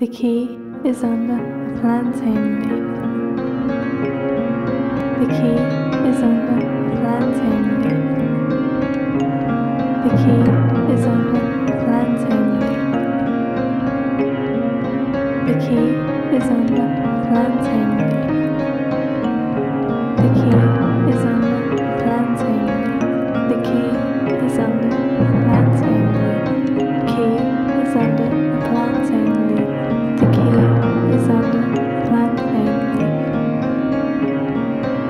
The key is under the plantain leaf. The key is under the plantain leaf. The key is under the plantain leaf. The key is under the plantain leaf. The key is under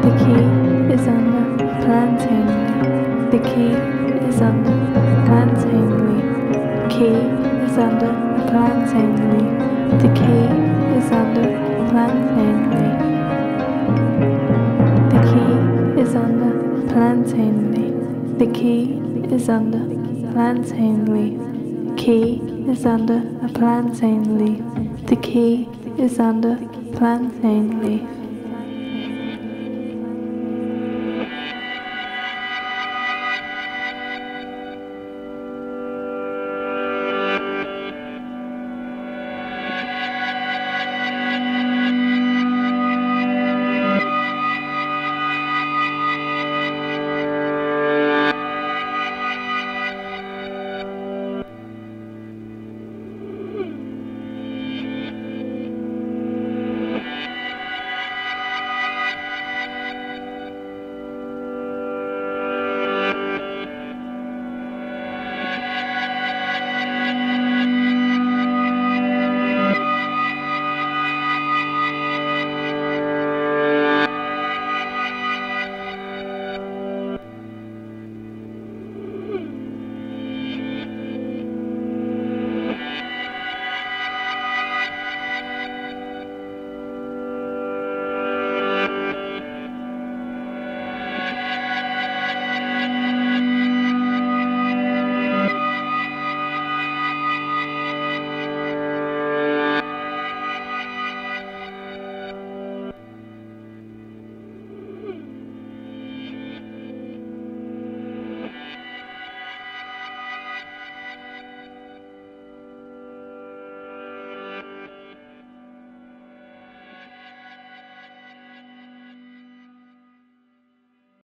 The key is under a plantain leaf. The key is under a plantain leaf. Key is under a plantain leaf. The key is under a plantain leaf. The key is under a plantain leaf. The key is under a plantain leaf. Key is under a plantain leaf. The key is under plantain leaf.